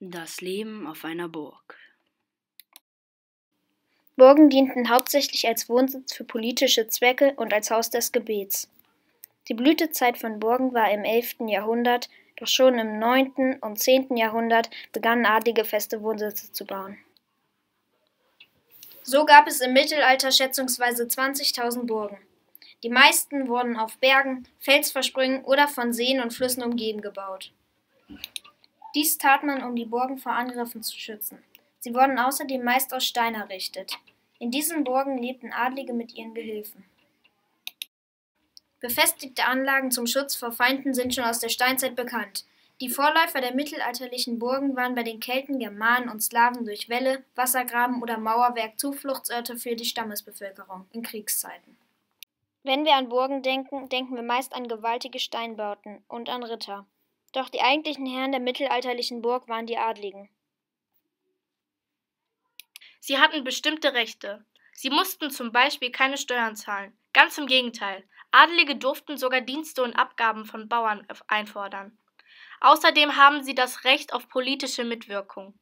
Das Leben auf einer Burg. Burgen dienten hauptsächlich als Wohnsitz für politische Zwecke und als Haus des Gebets. Die Blütezeit von Burgen war im 11. Jahrhundert, doch schon im 9. und 10. Jahrhundert begannen Adlige feste Wohnsitze zu bauen. So gab es im Mittelalter schätzungsweise 20.000 Burgen. Die meisten wurden auf Bergen, Felsversprüngen oder von Seen und Flüssen umgeben gebaut. Dies tat man, um die Burgen vor Angriffen zu schützen. Sie wurden außerdem meist aus Stein errichtet. In diesen Burgen lebten Adlige mit ihren Gehilfen. Befestigte Anlagen zum Schutz vor Feinden sind schon aus der Steinzeit bekannt. Die Vorläufer der mittelalterlichen Burgen waren bei den Kelten, Germanen und Slawen durch Wälle, Wassergraben oder Mauerwerk Zufluchtsorte für die Stammesbevölkerung in Kriegszeiten. Wenn wir an Burgen denken, denken wir meist an gewaltige Steinbauten und an Ritter. Doch die eigentlichen Herren der mittelalterlichen Burg waren die Adligen. Sie hatten bestimmte Rechte. Sie mussten zum Beispiel keine Steuern zahlen. Ganz im Gegenteil. Adlige durften sogar Dienste und Abgaben von Bauern einfordern. Außerdem haben sie das Recht auf politische Mitwirkung.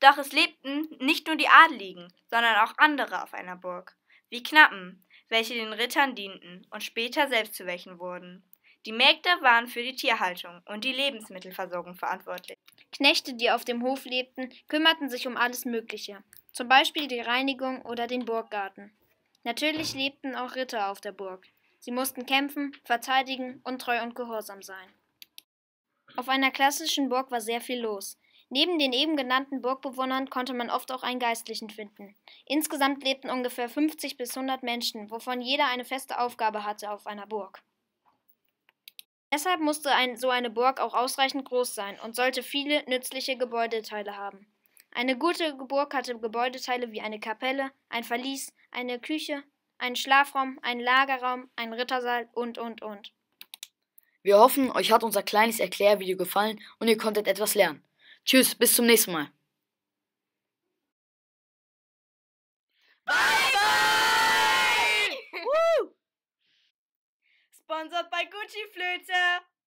Doch es lebten nicht nur die Adligen, sondern auch andere auf einer Burg, wie Knappen, welche den Rittern dienten und später selbst zu welchen wurden. Die Mägde waren für die Tierhaltung und die Lebensmittelversorgung verantwortlich. Knechte, die auf dem Hof lebten, kümmerten sich um alles Mögliche, zum Beispiel die Reinigung oder den Burggarten. Natürlich lebten auch Ritter auf der Burg. Sie mussten kämpfen, verteidigen und treu und gehorsam sein. Auf einer klassischen Burg war sehr viel los. Neben den eben genannten Burgbewohnern konnte man oft auch einen Geistlichen finden. Insgesamt lebten ungefähr 50 bis 100 Menschen, wovon jeder eine feste Aufgabe hatte auf einer Burg. Deshalb musste ein, so eine Burg auch ausreichend groß sein und sollte viele nützliche Gebäudeteile haben. Eine gute Burg hatte Gebäudeteile wie eine Kapelle, ein Verlies, eine Küche, einen Schlafraum, einen Lagerraum, einen Rittersaal und, und, und. Wir hoffen, euch hat unser kleines Erklärvideo gefallen und ihr konntet etwas lernen. Tschüss, bis zum nächsten Mal. Sponsored by Gucci Flöte.